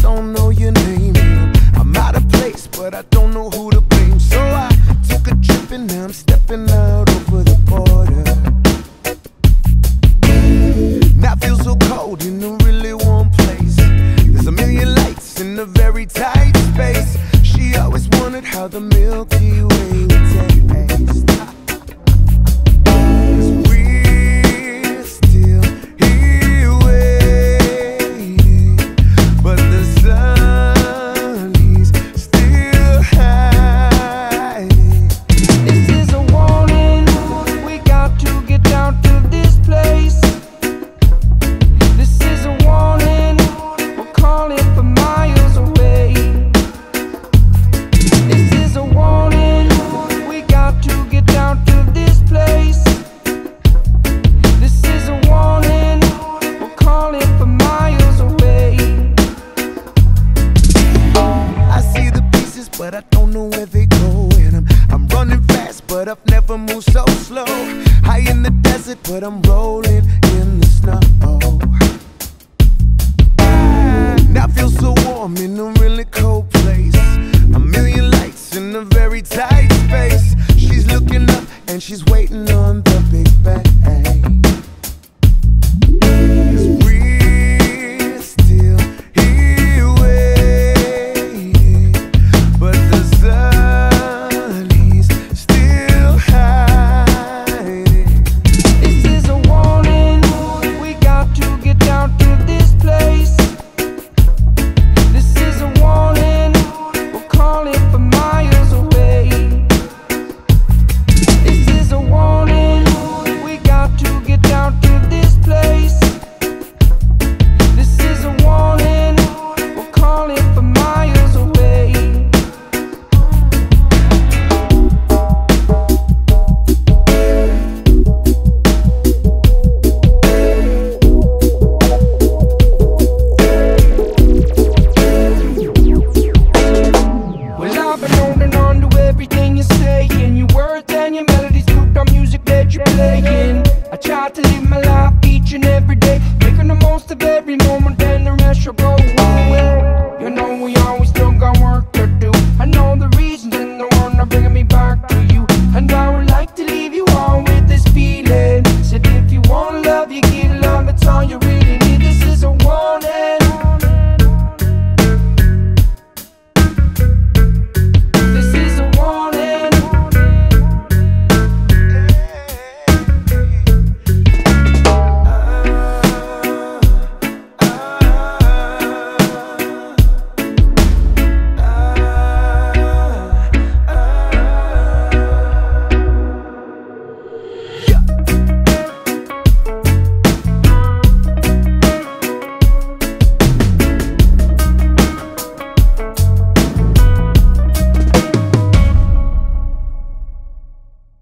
don't know your name. I'm out of place, but I don't know who to. But I've never moved so slow. High in the desert, but I'm rolling in the snow. Now I feel so warm in a really cold place. A million lights in a very tight space. She's looking up and she's waiting on for.